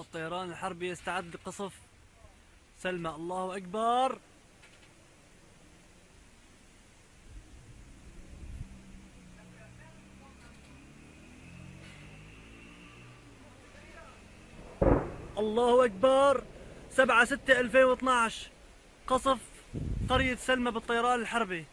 الطيران الحربي يستعد لقصف سلمى. الله أكبر. الله أكبر. سبعة ستة 2012 قصف قرية سلمى بالطيران الحربي.